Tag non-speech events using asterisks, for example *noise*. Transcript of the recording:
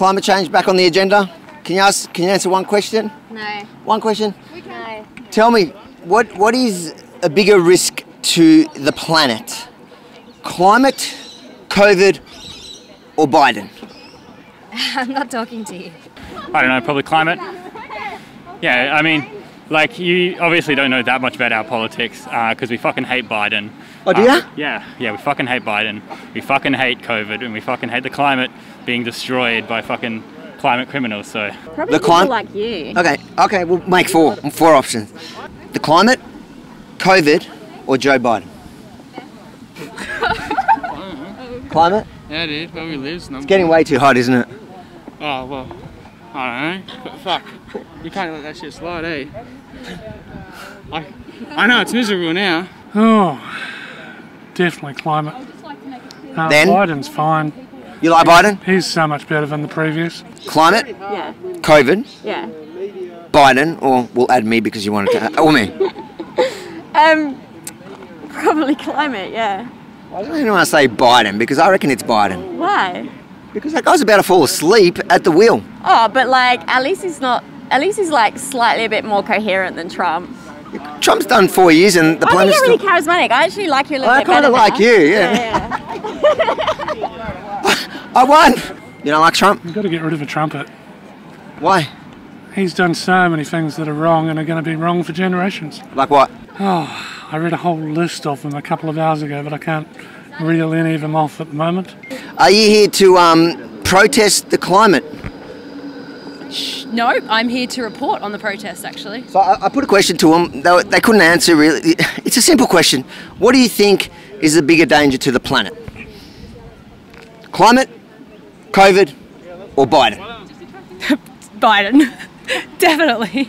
climate change back on the agenda? Can you ask? Can you answer one question? No. One question. No. Tell me, what what is a bigger risk to the planet? Climate, COVID, or Biden? *laughs* I'm not talking to you. I don't know, probably climate. Yeah, I mean, like you obviously don't know that much about our politics because we fucking hate Biden. Oh, do Uh, ya? Yeah, yeah, we fucking hate Biden. We fucking hate COVID, and we fucking hate the climate being destroyed by fucking climate criminals. So Probably The people clim- like you. Okay, okay, we'll make four four options. The climate, COVID, or Joe Biden? *laughs* climate? Yeah, dude, where we live's number. It's getting way too hot, isn't it? Oh, well, I don't know. But fuck, you can't let that shit slide, eh? *laughs* I, I know it's miserable now. Oh, definitely climate. Uh, Then? Biden's fine. You like Biden? He's so much better than the previous. Climate, Yeah. COVID, Yeah. Biden, or we'll add me because you wanted to, or me. *laughs* Um, probably climate. Yeah. I don't even want to say Biden because I reckon it's Biden. Why? Because that guy's about to fall asleep at the wheel. Oh, but like at least he's not. At least he's like slightly a bit more coherent than Trump. Trump's done four years and the I think planet's you're really still. charismatic. I actually like you a little I bit kind of like now. you, yeah. Yeah, yeah. *laughs* I won. You don't like Trump? You've got to get rid of a trumpet. Why? He's done so many things that are wrong and are going to be wrong for generations. Like what? Oh, I read a whole list of them a couple of hours ago, but I can't reel any of them off at the moment. Are you here to um, protest the climate? No, I'm here to report on the protest actually. So I, I put a question to them. They, they couldn't answer really. *laughs* It's a simple question. What do you think is the bigger danger to the planet? Climate, COVID, or Biden? *laughs* Biden. *laughs* Definitely.